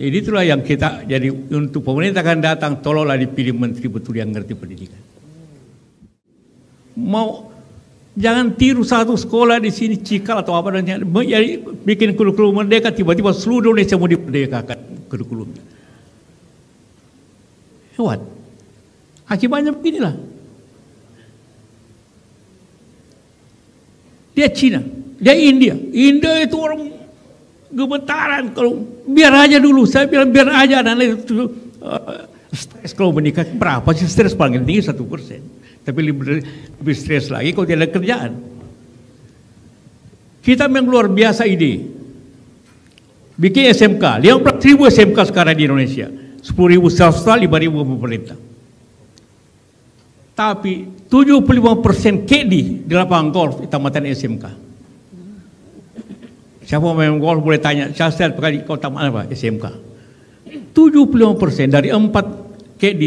Jadi itulah yang kita jadi untuk pemerintah akan datang tolonglah dipilih menteri betul yang ngerti pendidikan. Mau jangan tiru satu sekolah di sini cikal atau apa dan jadi bikin kurikulum merdeka tiba-tiba seluruh Indonesia mau diperdekakan kurikulumnya. Hewan. Akibatnya beginilah. Dia Cina, dia India. India itu orang gemetaran. Kalau biar aja dulu saya bilang biar aja dan itu uh, stres. Kalau menikah berapa sih stres? Paling tinggi satu persen. Tapi lebih, lebih stres lagi kalau tidak ada kerjaan. Kita memang luar biasa ide. Bikin SMK 15 ribu SMK sekarang di Indonesia. 10 ribu swasta 5 ribu pemerintah. Tapi 75 persen KD di lapangan golf tamatan SMK Siapa main golf boleh tanya, saya setiap kali kau tamat apa? SMK. 75 persen dari empat KD,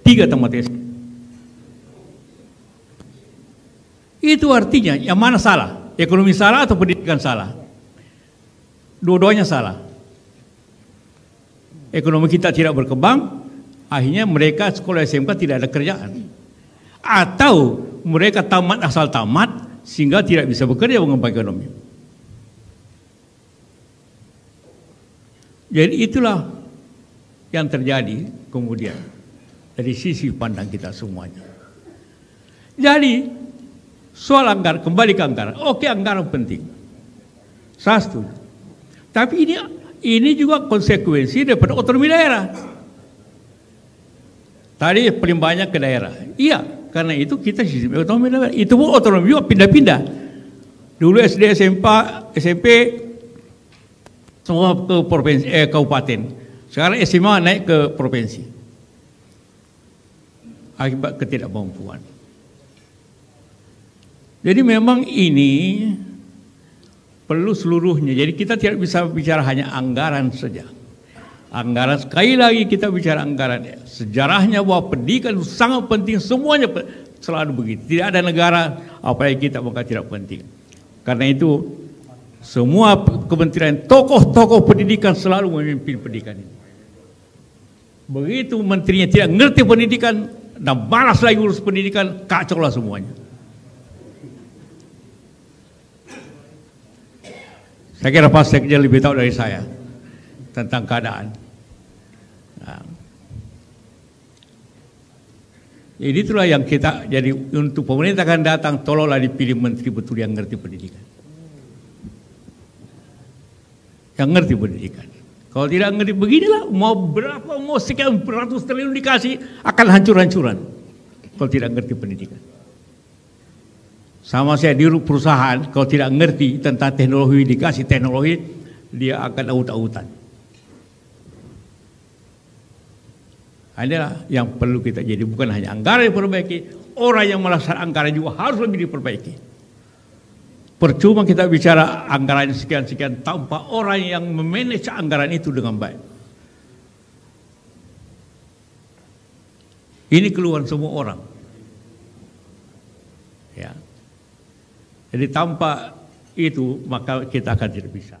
tiga tamat SMK. Itu artinya yang mana salah? Ekonomi salah atau pendidikan salah? Dua-duanya salah. Ekonomi kita tidak berkembang, akhirnya mereka sekolah SMK tidak ada kerjaan. Atau mereka tamat asal tamat sehingga tidak bisa bekerja mengembangkan ekonomi. Jadi itulah yang terjadi kemudian dari sisi pandang kita semuanya. Jadi soal anggaran kembali ke anggaran. Oke anggaran penting. Setuju. Tapi ini ini juga konsekuensi daripada otonomi daerah. Tadi paling banyak ke daerah. Iya, karena itu kita sistem otonomi daerah. Itu pun otonomi juga pindah-pindah. Dulu SD, SMP, SMP semua ke provinsi eh, kabupaten. Sekarang SMA naik ke provinsi. Akibat ketidakmampuan. Jadi memang ini perlu seluruhnya. Jadi kita tidak bisa bicara hanya anggaran saja. Anggaran sekali lagi kita bicara anggaran ya. Sejarahnya bahwa pendidikan sangat penting semuanya selalu begitu. Tidak ada negara apalagi kita maka tidak penting. Karena itu semua kementerian, tokoh-tokoh pendidikan selalu memimpin pendidikan ini. Begitu menterinya tidak ngerti pendidikan dan balas lagi urus pendidikan, kacau lah semuanya. Saya kira Pak Sekjen lebih tahu dari saya tentang keadaan. Nah. Jadi itulah yang kita, jadi untuk pemerintah akan datang, tolonglah dipilih menteri betul yang ngerti pendidikan yang ngerti pendidikan. Kalau tidak ngerti beginilah, mau berapa, mau sekian beratus triliun dikasih, akan hancur-hancuran. Kalau tidak ngerti pendidikan. Sama saya di perusahaan, kalau tidak ngerti tentang teknologi, dikasih teknologi, dia akan aut-autan. Inilah yang perlu kita jadi, bukan hanya anggaran yang diperbaiki, orang yang melaksanakan anggaran juga harus lebih diperbaiki. Percuma kita bicara anggaran sekian-sekian tanpa orang yang memanage anggaran itu dengan baik. Ini keluhan semua orang. Ya. Jadi tanpa itu maka kita akan tidak bisa.